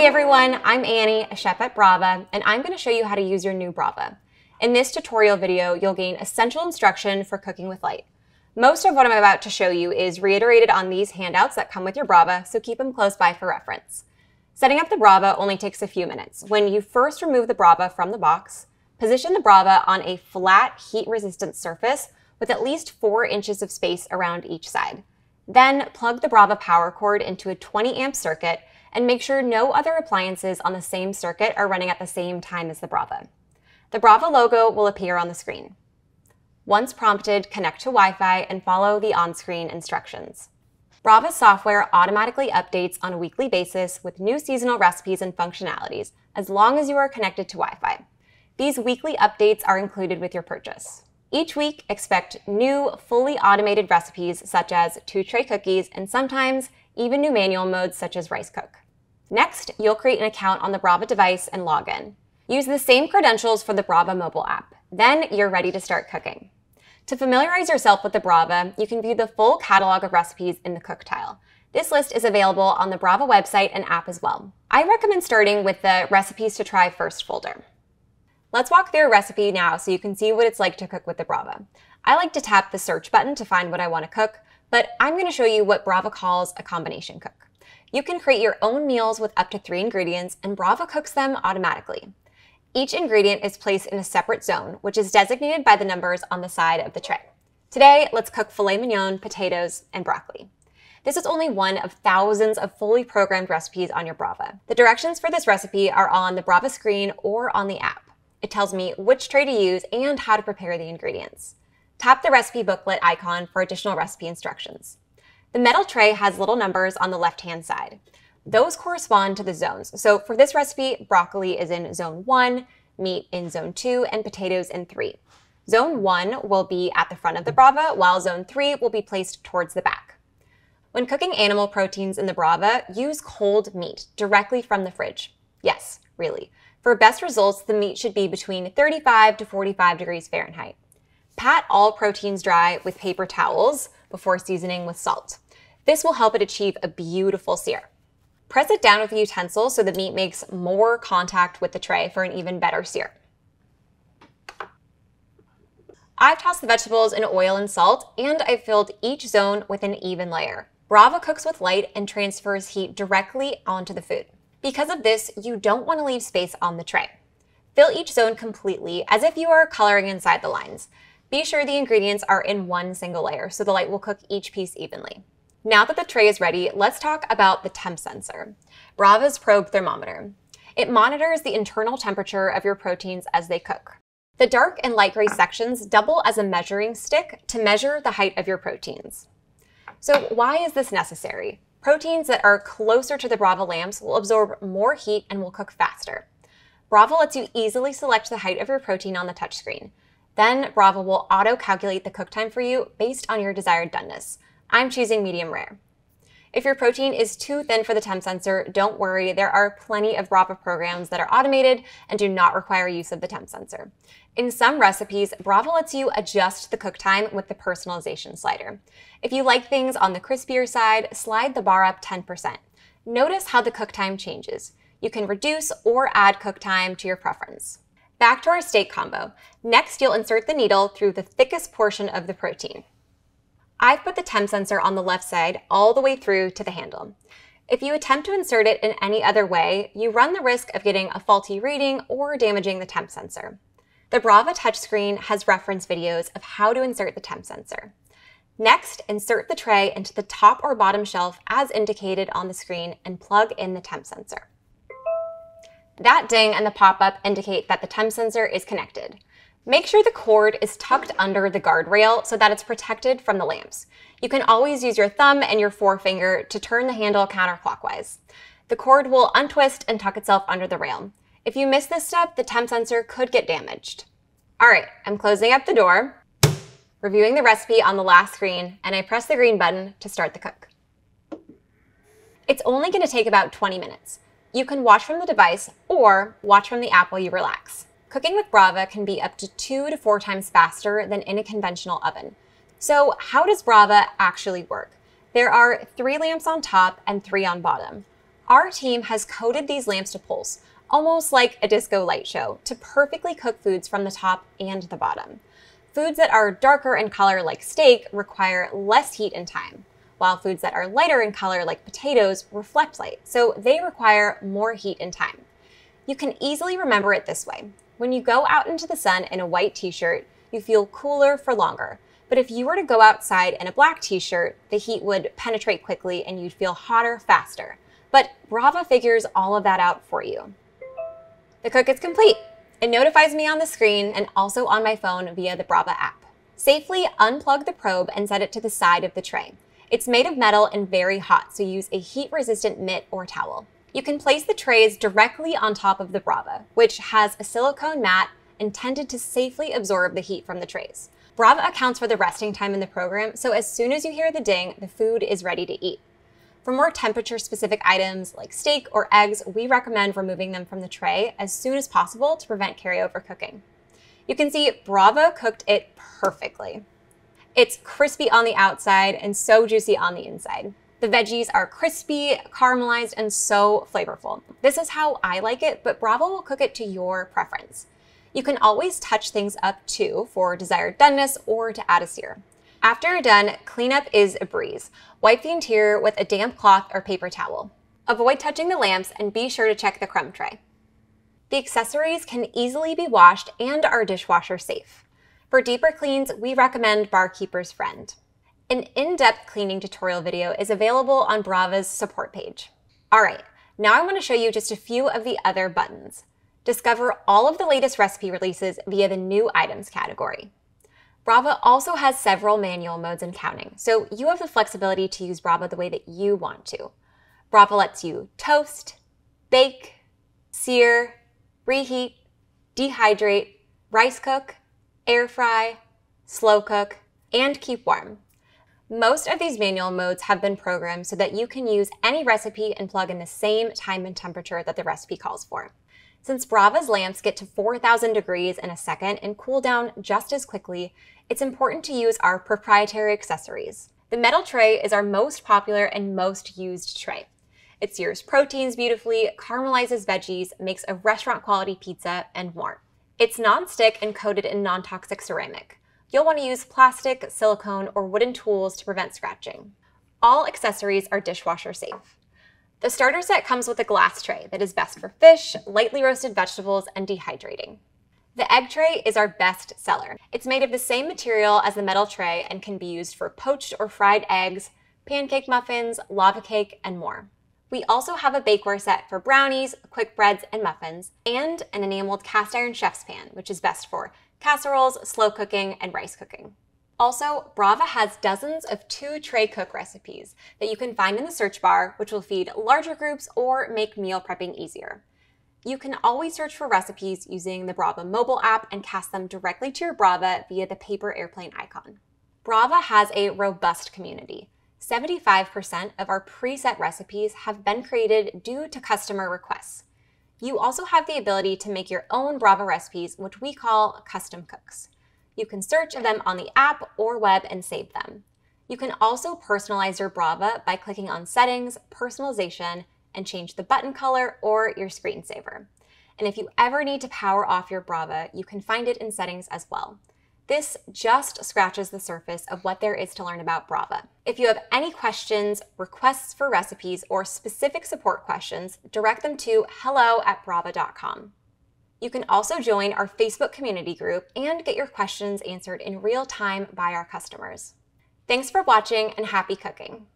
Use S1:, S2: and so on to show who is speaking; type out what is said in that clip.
S1: Hey everyone, I'm Annie, a chef at Brava, and I'm going to show you how to use your new Brava. In this tutorial video, you'll gain essential instruction for cooking with light. Most of what I'm about to show you is reiterated on these handouts that come with your Brava, so keep them close by for reference. Setting up the Brava only takes a few minutes. When you first remove the Brava from the box, position the Brava on a flat, heat-resistant surface with at least 4 inches of space around each side. Then plug the Brava power cord into a 20 amp circuit and make sure no other appliances on the same circuit are running at the same time as the Brava. The Brava logo will appear on the screen. Once prompted, connect to Wi-Fi and follow the on-screen instructions. Brava software automatically updates on a weekly basis with new seasonal recipes and functionalities, as long as you are connected to Wi-Fi. These weekly updates are included with your purchase. Each week, expect new, fully automated recipes such as two-tray cookies and sometimes even new manual modes such as Rice Cook. Next, you'll create an account on the Brava device and log in. Use the same credentials for the Brava mobile app. Then you're ready to start cooking. To familiarize yourself with the Brava, you can view the full catalog of recipes in the Cook tile. This list is available on the Brava website and app as well. I recommend starting with the Recipes to Try First folder. Let's walk through a recipe now so you can see what it's like to cook with the Brava. I like to tap the search button to find what I want to cook, but I'm going to show you what Brava calls a combination cook. You can create your own meals with up to three ingredients, and Brava cooks them automatically. Each ingredient is placed in a separate zone, which is designated by the numbers on the side of the tray. Today, let's cook filet mignon, potatoes, and broccoli. This is only one of thousands of fully programmed recipes on your Brava. The directions for this recipe are on the Brava screen or on the app. It tells me which tray to use and how to prepare the ingredients. Tap the recipe booklet icon for additional recipe instructions. The metal tray has little numbers on the left-hand side. Those correspond to the zones. So for this recipe, broccoli is in zone one, meat in zone two, and potatoes in three. Zone one will be at the front of the Brava, while zone three will be placed towards the back. When cooking animal proteins in the Brava, use cold meat directly from the fridge. Yes, really. For best results, the meat should be between 35 to 45 degrees Fahrenheit. Pat all proteins dry with paper towels before seasoning with salt. This will help it achieve a beautiful sear. Press it down with a utensil so the meat makes more contact with the tray for an even better sear. I've tossed the vegetables in oil and salt, and I've filled each zone with an even layer. Brava cooks with light and transfers heat directly onto the food. Because of this, you don't want to leave space on the tray. Fill each zone completely as if you are coloring inside the lines. Be sure the ingredients are in one single layer so the light will cook each piece evenly. Now that the tray is ready, let's talk about the temp sensor, Brava's probe thermometer. It monitors the internal temperature of your proteins as they cook. The dark and light gray sections double as a measuring stick to measure the height of your proteins. So why is this necessary? Proteins that are closer to the Brava lamps will absorb more heat and will cook faster. Brava lets you easily select the height of your protein on the touchscreen. Then Brava will auto-calculate the cook time for you based on your desired doneness. I'm choosing medium rare. If your protein is too thin for the temp sensor, don't worry, there are plenty of Brava programs that are automated and do not require use of the temp sensor. In some recipes, Brava lets you adjust the cook time with the personalization slider. If you like things on the crispier side, slide the bar up 10%. Notice how the cook time changes. You can reduce or add cook time to your preference. Back to our steak combo. Next, you'll insert the needle through the thickest portion of the protein. I've put the temp sensor on the left side all the way through to the handle. If you attempt to insert it in any other way, you run the risk of getting a faulty reading or damaging the temp sensor. The Brava touchscreen has reference videos of how to insert the temp sensor. Next, insert the tray into the top or bottom shelf as indicated on the screen and plug in the temp sensor. That ding and the pop-up indicate that the temp sensor is connected. Make sure the cord is tucked under the guardrail so that it's protected from the lamps. You can always use your thumb and your forefinger to turn the handle counterclockwise. The cord will untwist and tuck itself under the rail. If you miss this step, the temp sensor could get damaged. All right, I'm closing up the door, reviewing the recipe on the last screen, and I press the green button to start the cook. It's only gonna take about 20 minutes. You can watch from the device or watch from the app while you relax. Cooking with Brava can be up to two to four times faster than in a conventional oven. So how does Brava actually work? There are three lamps on top and three on bottom. Our team has coded these lamps to pulse, almost like a disco light show, to perfectly cook foods from the top and the bottom. Foods that are darker in color, like steak, require less heat and time, while foods that are lighter in color, like potatoes, reflect light, so they require more heat and time. You can easily remember it this way. When you go out into the sun in a white t shirt, you feel cooler for longer. But if you were to go outside in a black t shirt, the heat would penetrate quickly and you'd feel hotter faster. But Brava figures all of that out for you. The cook is complete. It notifies me on the screen and also on my phone via the Brava app. Safely unplug the probe and set it to the side of the tray. It's made of metal and very hot, so use a heat resistant mitt or towel. You can place the trays directly on top of the Brava, which has a silicone mat intended to safely absorb the heat from the trays. Brava accounts for the resting time in the program, so as soon as you hear the ding, the food is ready to eat. For more temperature specific items like steak or eggs, we recommend removing them from the tray as soon as possible to prevent carryover cooking. You can see Brava cooked it perfectly. It's crispy on the outside and so juicy on the inside. The veggies are crispy, caramelized, and so flavorful. This is how I like it, but Brava will cook it to your preference. You can always touch things up too for desired doneness or to add a sear. After you're done, cleanup is a breeze. Wipe the interior with a damp cloth or paper towel. Avoid touching the lamps and be sure to check the crumb tray. The accessories can easily be washed and are dishwasher safe. For deeper cleans, we recommend Barkeeper's Friend. An in-depth cleaning tutorial video is available on Brava's support page. All right, now I want to show you just a few of the other buttons. Discover all of the latest recipe releases via the new items category. Brava also has several manual modes and counting, so you have the flexibility to use Brava the way that you want to. Brava lets you toast, bake, sear, reheat, dehydrate, rice cook, air fry, slow cook, and keep warm. Most of these manual modes have been programmed so that you can use any recipe and plug in the same time and temperature that the recipe calls for. Since Brava's lamps get to 4,000 degrees in a second and cool down just as quickly, it's important to use our proprietary accessories. The metal tray is our most popular and most used tray. It sears proteins beautifully, caramelizes veggies, makes a restaurant quality pizza, and more. It's non-stick and coated in non-toxic ceramic. You'll want to use plastic, silicone, or wooden tools to prevent scratching. All accessories are dishwasher safe. The starter set comes with a glass tray that is best for fish, lightly roasted vegetables, and dehydrating. The egg tray is our best seller. It's made of the same material as the metal tray and can be used for poached or fried eggs, pancake muffins, lava cake, and more. We also have a bakeware set for brownies, quick breads, and muffins, and an enameled cast iron chef's pan, which is best for casseroles, slow cooking, and rice cooking. Also, Brava has dozens of two tray cook recipes that you can find in the search bar, which will feed larger groups or make meal prepping easier. You can always search for recipes using the Brava mobile app and cast them directly to your Brava via the paper airplane icon. Brava has a robust community. 75% of our preset recipes have been created due to customer requests. You also have the ability to make your own Brava recipes, which we call custom cooks. You can search them on the app or web and save them. You can also personalize your Brava by clicking on Settings, Personalization, and change the button color or your screensaver. And if you ever need to power off your Brava, you can find it in settings as well. This just scratches the surface of what there is to learn about Brava. If you have any questions, requests for recipes, or specific support questions, direct them to hello at brava.com. You can also join our Facebook community group and get your questions answered in real time by our customers. Thanks for watching and happy cooking.